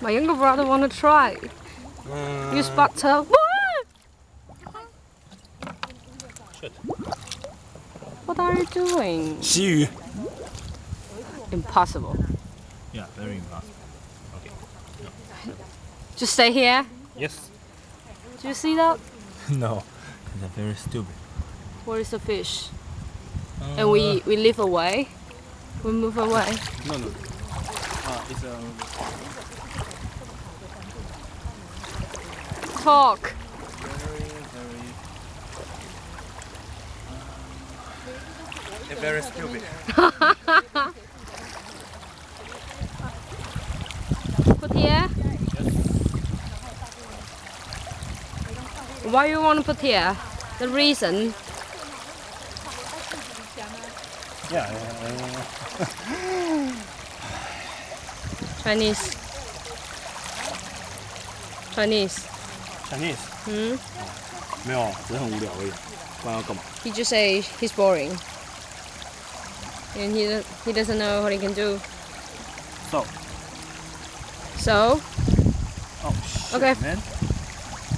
My younger brother want to try. Use uh, butter. What? Shit. What are you doing? 西鱼 Impossible. Yeah, very impossible. Okay. No. Just stay here. Yes. Do you see that? no. They're very stupid. Where is the fish? Uh, and we we live away. We move away. No, no. Uh, it's um, Talk. very, very. They're very stupid. Put here. Yes. Why you want to put here? The reason. Yeah. yeah, Chinese. Chinese. Chinese. 嗯。没有，只是很无聊而已。不然要干嘛？ He just say he's boring. And he do- he doesn't know what he can do. So. So Oh shit, Okay. man.